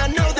I know that